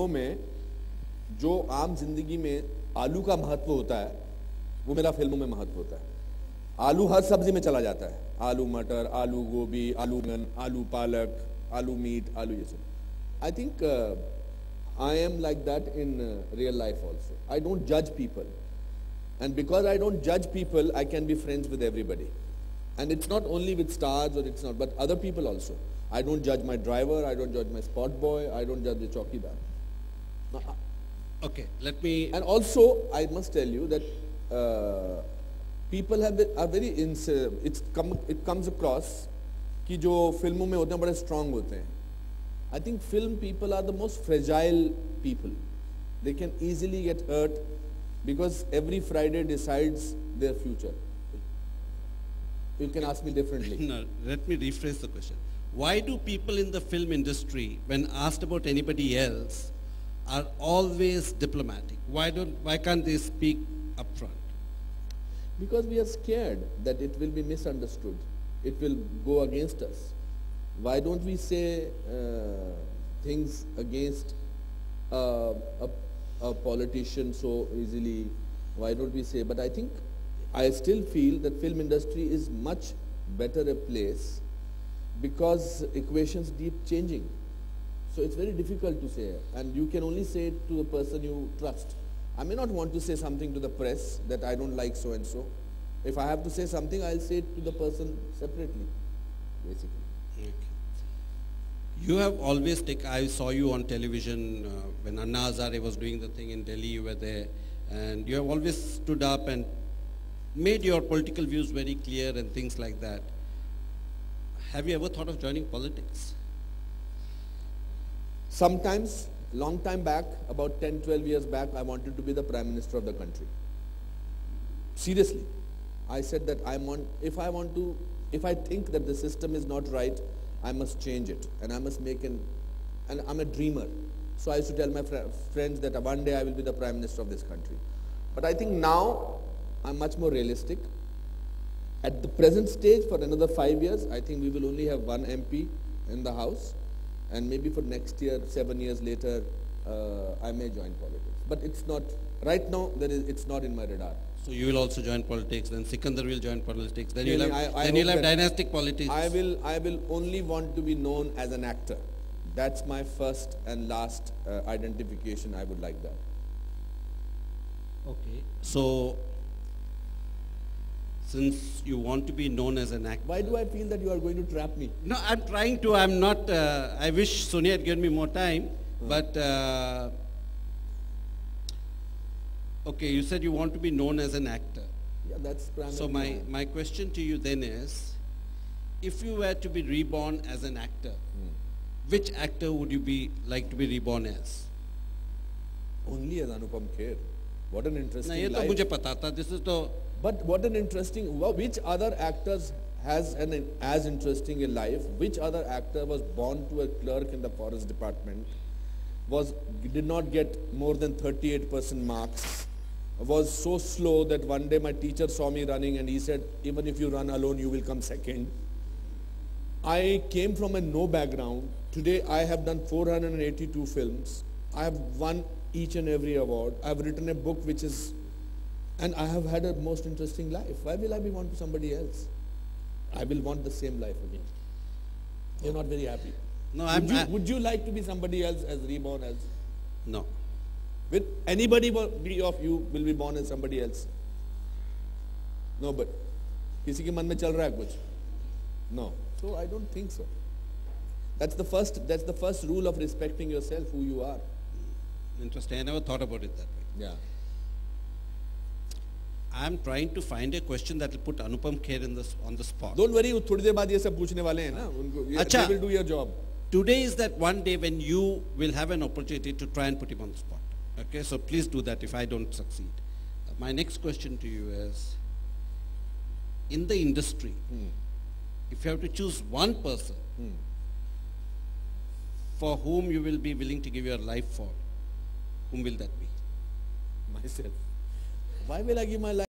फ़िल्मों में जो आम ज़िंदगी में आलू का महत्व होता है, वो मेरा फ़िल्मों में महत्व होता है। आलू हर सब्ज़ी में चला जाता है। आलू मटर, आलू गोभी, आलू गन आलू पालक, आलू मीट, आलू ये सब। I think I am like that in real life also I don't जज people and because I don't जज people I can be friends with everybody and it's not only with stars और it's not but other people also I don't जज माई driver I don't जज माई spot boy I don't जज the चौकीदार Now, I- Okay, let me. and also, I must tell you that uh, people have been, are very ins- it's come, it comes across कि जो फिल्मों में होते हैं बड़े strong होते हैं. I think film people are the most fragile people. They can easily get hurt because every Friday decides their future. You can ask me differently. No, let me rephrase the question. Why do people in the film industry, when asked about anybody else, are always diplomatic? Why don't? Why can't they speak upfront? Because we are scared that it will be misunderstood. It will go against us. Why don't we say uh, things against uh, a, a politician so easily? Why don't we say? But I think I still feel that film industry is much better a place because equations keep changing. So it's very difficult to say, and you can only say it to the person you trust. I may not want to say something to the press that I don't like so and so. If I have to say something, I'll say it to the person separately, basically. Okay. You have always taken, I saw you on television uh, when Anna Hazare was doing the thing in Delhi, you were there, and you have always stood up and made your political views very clear and things like that. Have you ever thought of joining politics? Sometimes, long time back, about 10, 12 years back, I wanted to be the prime minister of the country. Seriously. I said that I want, if I want to, if I think that the system is not right, I must change it. And I must make an, and I'm a dreamer. So I used to tell my fr- friends that one day I will be the prime minister of this country. But I think now I'm much more realistic. At the present stage, for another five years, I think we will only have one MP in the House, and maybe for next year, seven years later, uh, I may join politics. But it's not right now. There is, it's not in my radar. So you will also join politics, then Sikandar will join politics, then you'll have, I- I then you'll have dynastic politics. I will, I will only want to be known as an actor. That's my first and last uh, identification. I would like that. Okay. So, since you want to be known as an actor, Why do I feel that you are going to trap me? No, I'm trying to. I'm not. Uh, I wish Sonia had given me more time, but uh, okay. You said you want to be known as an actor. Yeah, that's primarily So my my question to you then is, if you were to be reborn as an actor, which actor would you be like to be reborn as? only as Anupam Kher. What an ना interesting ये तो life. मुझे पता था. This is the but what an interesting, which other actors has an as interesting a life? Which other actor was born to a clerk in the forest department, was did not get more than 38% marks, was so slow that one day my teacher saw me running and he said, even if you run alone, you will come second. I came from a no background. Today I have done 482 films. I have won each and every award. I have written a book which is, and I have had a most interesting life. Why will I be want to somebody else? I will want the same life again. You're not very happy. no. I'm Would you, I- would you like to be somebody else as reborn as? no. Will anybody wo- be of you will be born as somebody else? No, but किसी के मन में चल रहा है कुछ? No. So I don't think so. That's the first. That's the first rule of respecting yourself, who you are. Interesting. I never thought about it that way. Yeah. I'm trying to find a question that will put Anupam Kher in the, s- on the spot. Don't worry. वो थोड़ी देर बाद ये सब पूछने वाले हैं ना उनको. ये- अच्छा. They will do your job. Today is that one day when you will have an opportunity to try and put him on the spot. Okay, so please do that if I don't succeed. Uh, my next question to you is, in the industry, if you have to choose one person for whom you will be willing to give your life for, whom will that be? Myself. Why will I give my life?